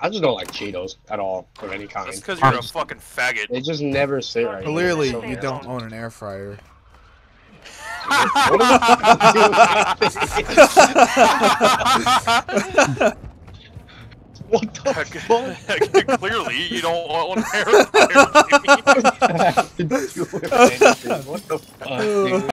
I just don't like Cheetos at all of any kind. That's because you're a fucking faggot. They just never sit right. Clearly, you don't own an air fryer. What the fuck? Clearly, you don't own an air fryer. what to fuck, with. What the